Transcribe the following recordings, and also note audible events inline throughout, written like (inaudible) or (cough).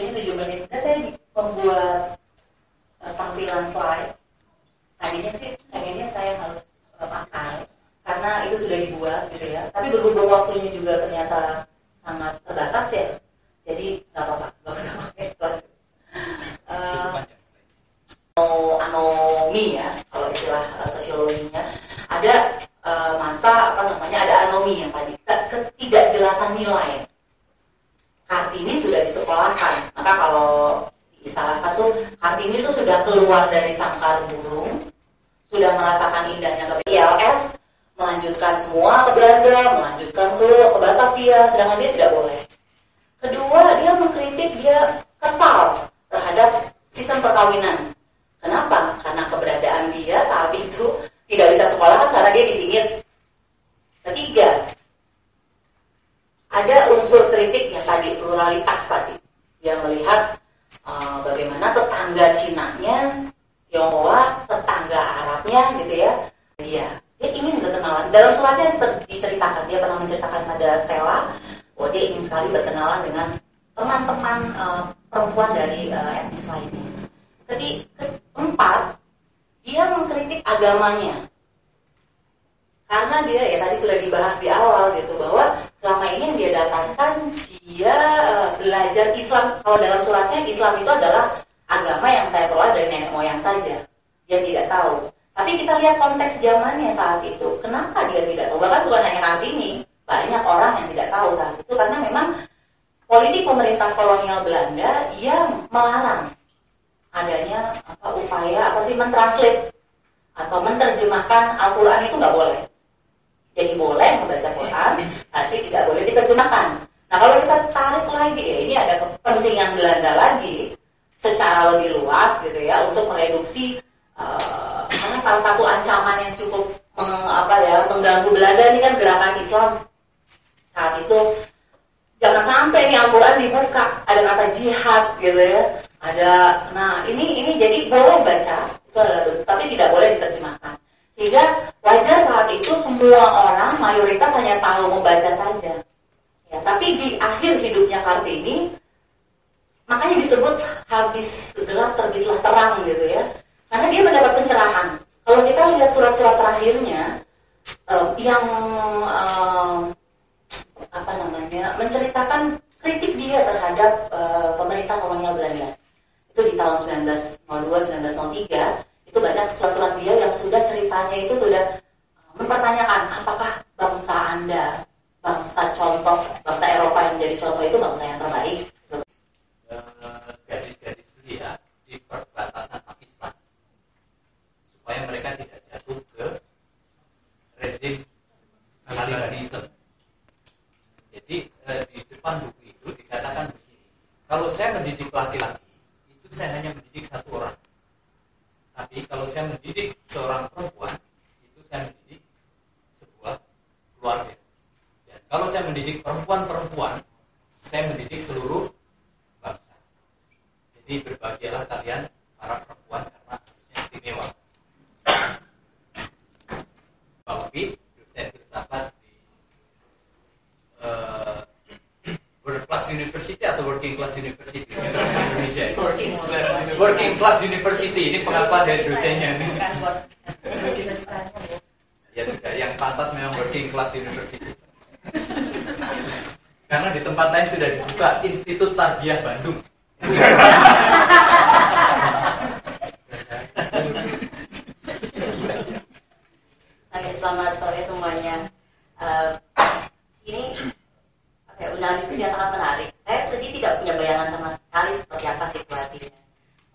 waktunya tujuh menit. Sudah saya membuat uh, tampilan slide. Tadinya sih pengennya saya harus uh, pakai karena itu sudah dibuat gitu ya. Tapi berhubung waktunya juga ternyata sangat terbatas ya jadi nggak apa-apa nggak usah pakai slide. Uh, anomi ya kalau istilah uh, sosiologinya. Ada uh, masa apa namanya ada anomi yang tadi. Ketidakjelasan nilai. Kartini sudah disekolahkan maka kalau diistilahkan tuh Kartini tuh sudah keluar dari sangkar burung, sudah merasakan indahnya ke ILS, melanjutkan semua ke Belanda, melanjutkan ke, ke Batavia, sedangkan dia tidak boleh. Kedua, dia mengkritik, dia kesal terhadap sistem perkawinan. Kenapa? Karena keberadaan dia saat itu tidak bisa sekolah karena dia dipingit. Ketiga, ada unsur kritik yang tadi pluralitas tadi. Dia melihat uh, bagaimana tetangga Cina-nya, Tionghoa, tetangga Arabnya gitu ya. Dia dia ingin berkenalan. Dalam suratnya diceritakan, dia pernah menceritakan pada Stella bahwa dia ingin sekali berkenalan dengan teman-teman uh, perempuan dari uh, etnis lainnya. Jadi keempat, dia mengkritik agamanya. Karena dia ya tadi sudah dibahas di awal gitu bahwa selama ini yang dia dapatkan dia uh, belajar Islam. Kalau dalam suratnya Islam itu adalah agama yang saya peroleh dari nenek moyang saja. Dia tidak tahu tapi kita lihat konteks zamannya saat itu. Kenapa dia tidak tahu? Bahkan bukan hanya Kartini, banyak orang yang tidak tahu saat itu karena memang politik pemerintah kolonial Belanda yang melarang adanya apa upaya apa sih mentranslate atau menerjemahkan Al-Quran itu nggak boleh. Jadi boleh membaca Quran, tapi tidak boleh diterjemahkan. Nah kalau kita tarik lagi, ya ini ada kepentingan Belanda lagi secara lebih luas gitu ya untuk mereduksi uh, salah satu ancaman yang cukup meng, apa ya mengganggu Belanda ini kan gerakan Islam. Saat itu jangan sampai nih Al-Quran dibuka ada kata jihad gitu ya. Ada nah ini ini jadi boleh baca itu adalah tapi tidak boleh diterjemahkan. Sehingga wajar saat itu semua orang mayoritas hanya tahu membaca saja. Ya tapi di akhir hidupnya Kartini makanya disebut habis gelap terbitlah terang gitu ya. Karena dia mendapat pencerahan. Kalau kita lihat surat-surat terakhirnya um, yang um, apa namanya menceritakan kritik dia terhadap uh, pemerintah kolonial Belanda. Itu di tahun 1902 1903 itu banyak surat-surat dia yang sudah ceritanya itu sudah mempertanyakan apakah bangsa anda bangsa contoh bangsa Eropa yang menjadi contoh itu bangsa yang terbaik belia di perbatasan supaya mereka tidak jatuh ke rezim. Jadi eh, di depan buku itu dikatakan begini, kalau saya mendidik laki-laki, itu saya hanya mendidik. Tapi kalau saya mendidik seorang perempuan, itu saya mendidik sebuah keluarga. Dan kalau saya mendidik perempuan-perempuan, saya mendidik seluruh bangsa. Jadi berbahagialah kalian para perempuan karena harusnya istimewa. Pak Upi, dosen filsafat di uh, World Class University atau Working Class University Indonesia. Working, Working Class University ini pengakuan dari dosennya nih. Ya sudah, yang pantas memang Working Class University. Karena di tempat lain sudah dibuka Institut Tarbiyah Bandung. Selamat sore semuanya. Uh, ini okay, undangan diskusi yang sangat menarik. Saya tadi tidak punya bayangan sama sekali seperti apa situasinya.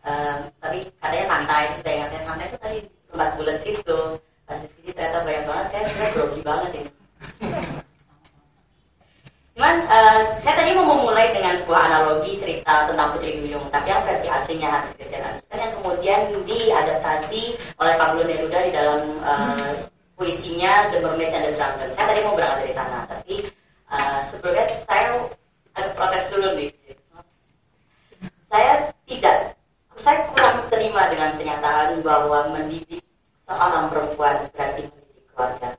Uh, tapi katanya santai, sudah yang saya santai itu tadi tempat bulan situ. Pas diskusi ternyata banyak banget, saya sudah grogi banget ini. Cuman uh, saya tadi mau memulai dengan sebuah analogi Duyung, tapi yang versi aslinya Hans Christian Andersen yang kemudian diadaptasi oleh Pablo Neruda di dalam uh, puisinya The Mermaids and the Dragon. Saya tadi mau berangkat dari sana, tapi uh, sebelumnya saya agak protes dulu nih. Saya tidak, saya kurang terima dengan kenyataan bahwa mendidik seorang perempuan berarti mendidik keluarga.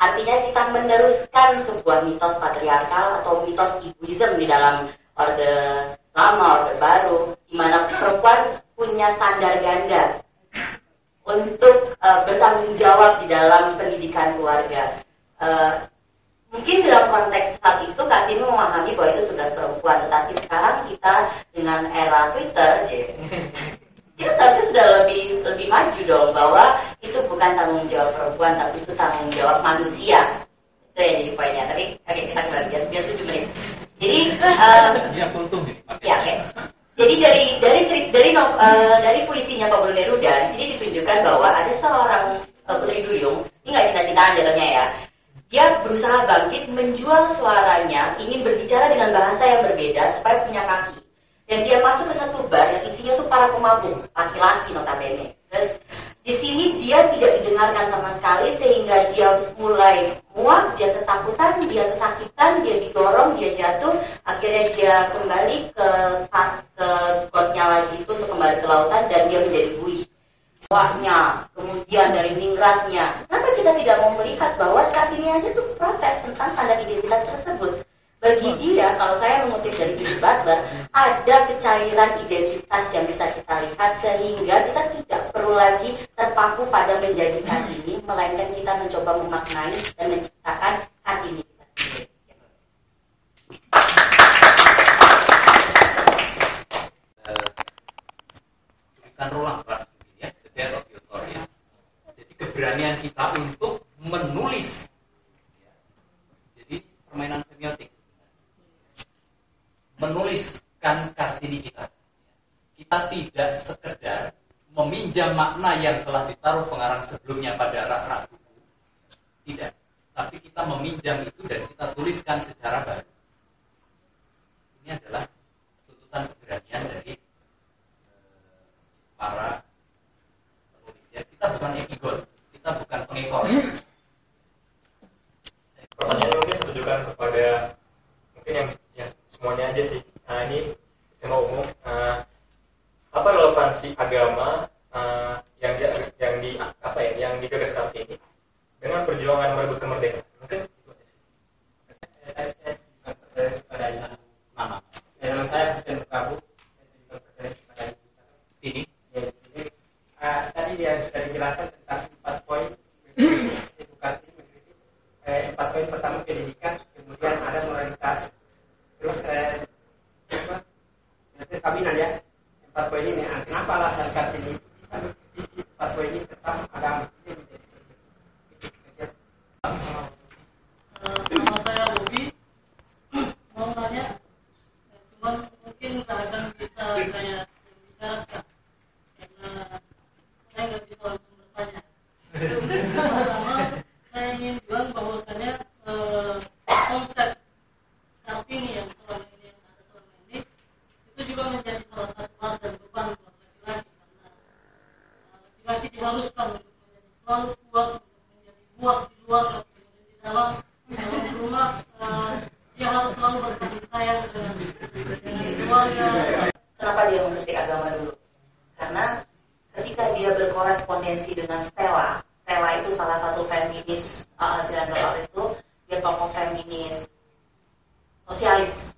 Artinya kita meneruskan sebuah mitos patriarkal atau mitos ibuism di dalam orde lama, orde baru, di mana perempuan punya standar ganda untuk uh, bertanggung jawab di dalam pendidikan keluarga. Uh, mungkin dalam konteks saat itu Kartini memahami bahwa itu tugas perempuan. Tetapi sekarang kita dengan era Twitter (laughs) kita seharusnya sudah lebih lebih maju dong bahwa itu bukan tanggung jawab perempuan tapi itu tanggung jawab manusia. Itu yang jadi poinnya. Tapi oke kita kembali. Biar tujuh menit jadi (laughs) uh, ya ini ya oke jadi dari dari cerit, dari uh, dari puisinya Pak Bruno Neruda di sini ditunjukkan bahwa ada seorang uh, putri duyung ini nggak cinta-cintaan jatuhnya ya dia berusaha bangkit, menjual suaranya, ingin berbicara dengan bahasa yang berbeda supaya punya kaki. Dan dia masuk ke satu bar yang isinya tuh para pemabuk, laki-laki notabene. Terus di sini dia tidak didengarkan sama sekali sehingga dia mulai muak, dia ketakutan, dia kesakitan, dia didorong, dia jatuh, akhirnya dia kembali ke ke kotnya lagi itu untuk kembali ke lautan dan dia menjadi buih bawahnya, kemudian dari ningratnya. Kenapa kita tidak mau melihat bahwa saat ini aja tuh protes tentang standar identitas tersebut? Bagi dia, kalau saya mengutip dari Judith Butler, ada kecairan identitas yang bisa kita lihat sehingga kita tidak perlu lagi terpaku pada menjadi Kartini, melainkan kita mencoba memaknai dan menciptakan kita sendiri. Bukan ruang, Pak keberanian kita untuk menulis. Jadi permainan semiotik. Menuliskan kartini kita. Kita tidak sekedar meminjam makna yang telah ditaruh pengarang sebelumnya pada rak-rak Tidak. Tapi kita meminjam itu dan kita tuliskan secara baru. Ini adalah tuntutan keberanian dari eh, para penulis. Ya, kita bukan epigol kita bukan pengekor. Pertanyaan mungkin ditujukan kepada mungkin yang semuanya aja sih. Nah ini tema umum. Uh, apa relevansi agama uh, yang di, yang di apa ya yang digagas ini dengan perjuangan merebut kemerdekaan? Dulu. Karena ketika dia berkorespondensi dengan Stella, Stella itu salah satu feminis eh, uh, Zandor itu, dia tokoh feminis sosialis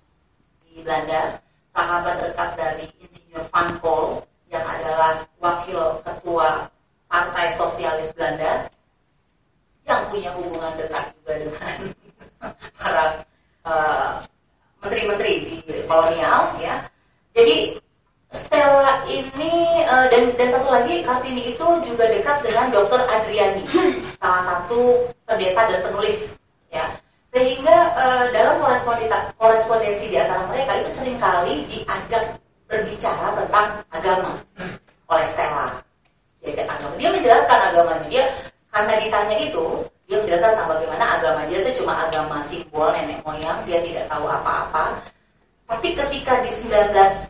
di Belanda, sahabat dekat dari Insinyur Van Kool yang adalah wakil ketua Partai Sosialis Belanda yang punya hubungan dekat juga dengan (laughs) para uh, menteri-menteri di kolonial ya. Jadi Stella ini uh, dan dan satu lagi Kartini itu juga dekat dengan Dokter Adriani, hmm. salah satu pendeta dan penulis ya. Sehingga uh, dalam korespondensi di antara mereka itu sering kali diajak berbicara tentang agama oleh Stella. Diajak agama. Dia menjelaskan agamanya dia karena ditanya itu dia menjelaskan tentang bagaimana agama dia itu cuma agama simbol nenek moyang dia tidak tahu apa-apa. Tapi ketika di 19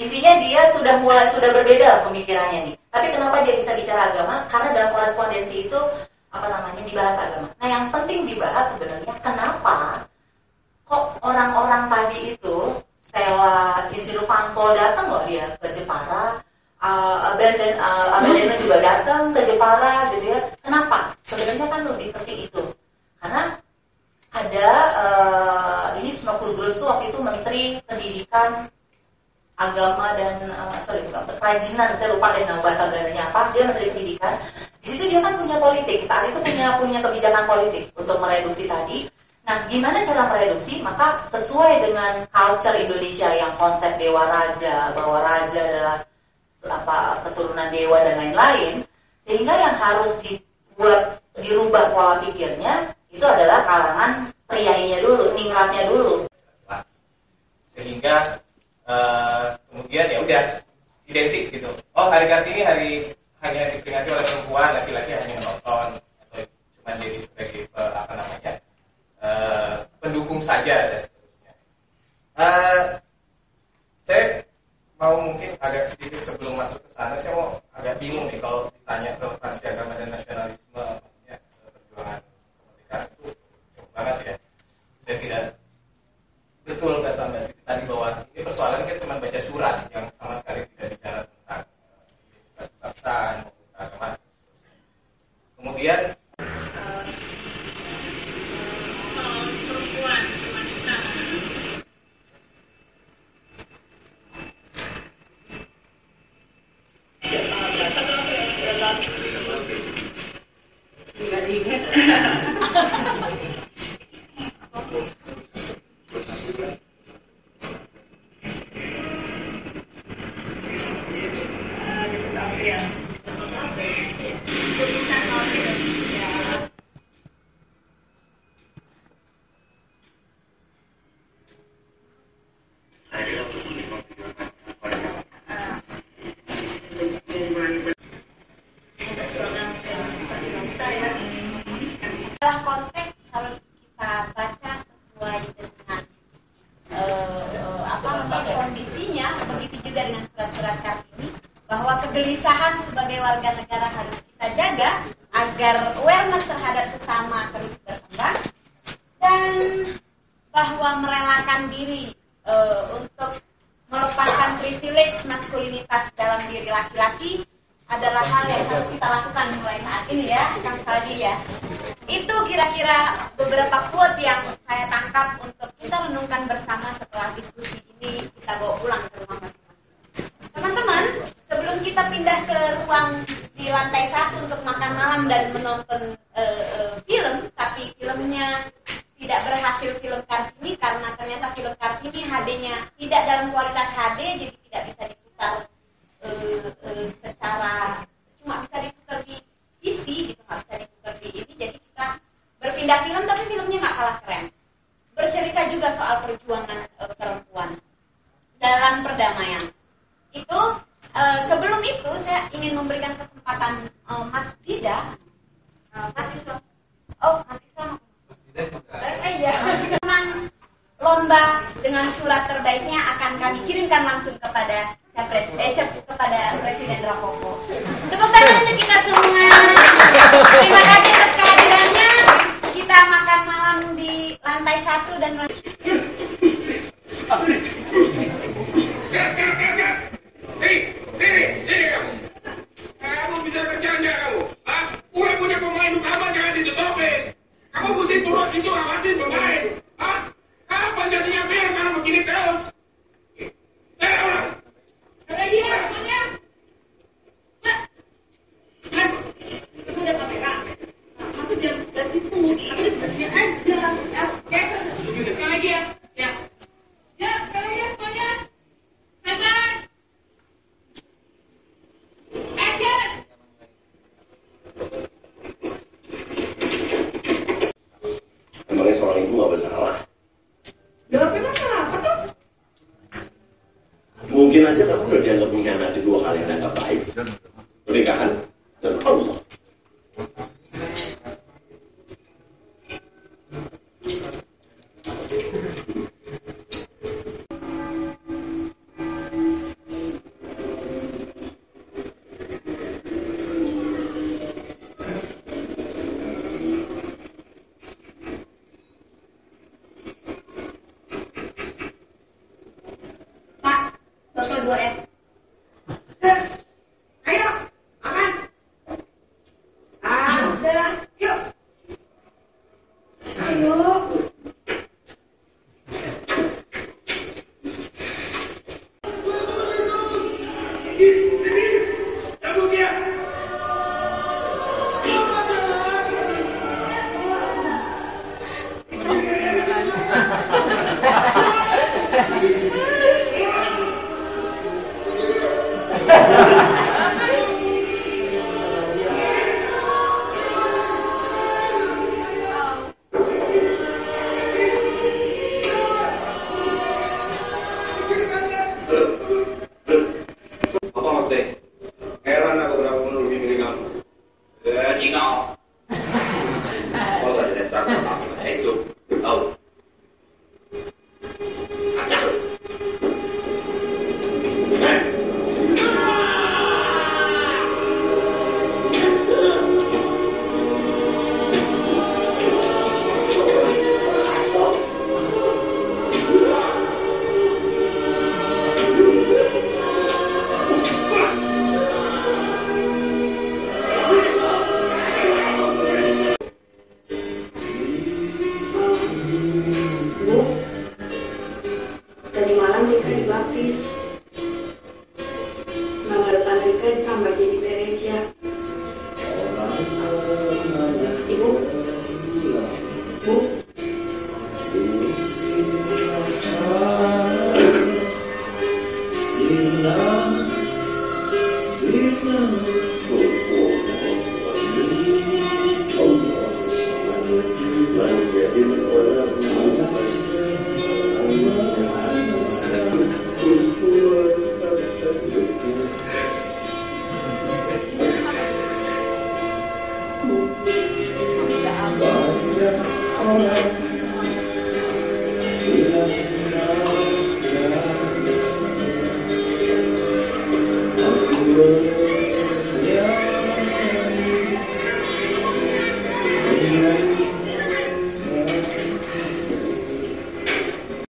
Intinya dia sudah mulai sudah berbeda pemikirannya nih. Tapi kenapa dia bisa bicara agama? Karena dalam korespondensi itu apa namanya dibahas agama. Nah yang penting dibahas sebenarnya kenapa kok orang-orang tadi itu Stella Insilu Van Pol datang loh dia ke Jepara, eh, uh, Abenden uh, eh, Abenden juga datang ke Jepara gitu ya. Kenapa? Sebenarnya kan lebih penting itu karena ada uh, ini Snokul Grosu waktu itu Menteri Pendidikan Agama dan uh, sorry bukan kerajinan. Saya lupa deh nama bahasa Belandanya apa. Dia Menteri Pendidikan. Di situ dia kan punya politik. Saat itu punya punya kebijakan politik untuk mereduksi tadi. Nah, gimana cara mereduksi? Maka sesuai dengan culture Indonesia yang konsep dewa raja, bahwa raja adalah apa keturunan dewa dan lain-lain, sehingga yang harus dibuat dirubah pola pikirnya itu adalah kalangan priainya dulu, ningratnya dulu. Sehingga uh, kemudian ya udah identik gitu. Oh hari Kartini hari hanya diperingati oleh perempuan, laki-laki hanya menonton atau cuma jadi sebagai uh, apa namanya uh, pendukung saja dan seterusnya. Uh, saya mau mungkin agak sedikit sebelum masuk ke sana, saya mau agak bingung nih kalau ditanya relevansi agama dan nasionalisme, maksudnya perjuangan kemerdekaan itu jauh banget ya. Saya tidak betul kata Mbak tadi bahwa ini persoalan kita cuma baca surat yang sama sekali tidak bicara tentang identitas kebangsaan maupun keagamaan. Kemudian dalam konteks harus kita baca sesuai dengan eh, apa namanya kondisinya begitu juga dengan surat-surat kartini bahwa sebagai warga negara harus kita jaga agar awareness terhadap sesama terus berkembang dan bahwa merelakan diri eh, untuk melepaskan privilege maskulinitas dalam diri laki-laki adalah hal yang harus kita lakukan mulai saat ini ya, Kang Saldi ya. Itu kira-kira beberapa quote yang saya tangkap untuk kita renungkan bersama setelah diskusi ini kita bawa pulang ke rumah masing-masing. Teman-teman, sebelum kita pindah ke ruang di lantai satu untuk makan malam dan menonton eh, eh, film, tapi filmnya tidak berhasil film Kartini karena ternyata film Kartini HD-nya tidak dalam kualitas HD, jadi tidak bisa diputar eh, eh, secara cuma bisa diputar di PC gitu, nggak bisa diputar di ini. Jadi kita berpindah film, tapi filmnya nggak kalah keren. Bercerita juga soal perjuangan eh, perempuan dalam perdamaian. Itu eh, sebelum itu saya ingin memberikan kesempatan eh, Mas Dida, eh, Mas Islam. Oh, Mas Islam. Eh, iya. Menang dengan surat terbaiknya akan kami kirimkan langsung kepada Capres, eh, kepada Presiden Rapopo. Tepuk tangan untuk kita semua. Terima kasih atas kehadirannya. Kita makan malam di lantai satu dan kamu. Bisa kamu? Udah punya pemain utama jangan ditutupin. Kamu mesti turun itu awasin pemain. Hah? Kapan jadinya biar kalau begini terus? Eh, orang. Eh, iya, semuanya. Mas, itu udah kamera. Aku jangan sebelah situ. Aku di sebelah sini aja. Ya, oke. Sekali lagi ya. Ya. Ya, sekali lagi ya semuanya. Setan. Action! Emangnya seorang ibu gak bersalah? Ya, kenapa? Apa tuh? Mungkin England.